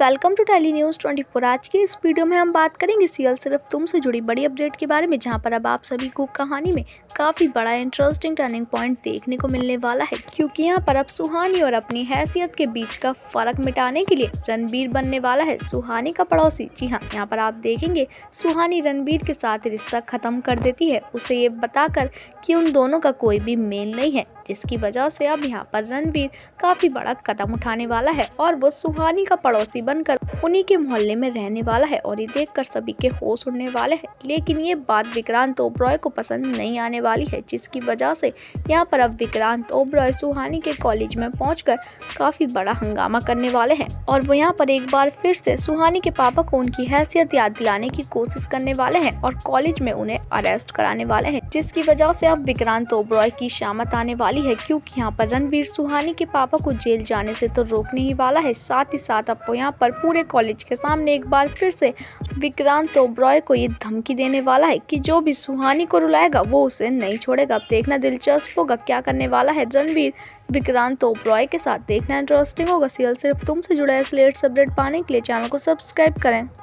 Welcome to tele news 24 आज की इस वीडियो में हम बात करेंगे सीएल सिर्फ़ तुमसे जुड़ी बड़ी अपडेट के बारे में, जहाँ पर अब आप सभी को कहानी में काफ़ी बड़ा इंटरेस्टिंग टर्निंग पॉइंट देखने को मिलने वाला है, क्योंकि यहाँ पर अब सुहानी और अपनी हैसियत के बीच का फ़र्क मिटाने के लिए रणबीर बनने वाला है, सुहानी का पड़ोसी। जी हाँ यहाँ पर आप देखेंगे, सुहानी रणबीर के साथ रिश्ता खत्म कर देती है। उसे ये बताकर कि उन दोनों का कोई भी मेल नहीं है, जिसकी वजह से अब यहाँ पर रणबीर काफ़ी बड़ा कदम उठाने वाला है और वो सुहानी का पड़ोसी बनकर उन्हीं के मोहल्ले में रहने वाला है और ये देखकर सभी के होश उड़ने वाले हैं। लेकिन ये बात विक्रांत ओब्रॉय को पसंद नहीं आने वाली है, जिसकी वजह से यहाँ पर अब विक्रांत ओब्रॉय सुहानी के कॉलेज में पहुंचकर काफ़ी बड़ा हंगामा करने वाले हैं और वो यहाँ पर एक बार फिर से सुहानी के पापा को उनकी हैसियत याद दिलाने की कोशिश करने वाले हैं और कॉलेज में उन्हें अरेस्ट कराने वाले हैं, जिसकी वजह से अब विक्रांत ओब्रॉय की शामत आने वाली है, क्योंकि यहाँ पर रणवीर सुहानी के पापा को जेल जाने से तो रोकने ही वाला है। साथ ही साथ अब यहाँ पर पूरे कॉलेज के सामने एक बार फिर से विक्रांत ओब्रॉय को ये धमकी देने वाला है कि जो भी सुहानी को रुलाएगा, वो उसे नहीं छोड़ेगा। अब देखना दिलचस्प होगा क्या करने वाला है रणवीर विक्रांत ओब्रॉय के साथ देखना इंटरेस्टिंग होगा। सीएल सिर्फ़ तुमसे जुड़ा है इसलिए अपडेट पाने के लिए चैनल को सब्सक्राइब करें।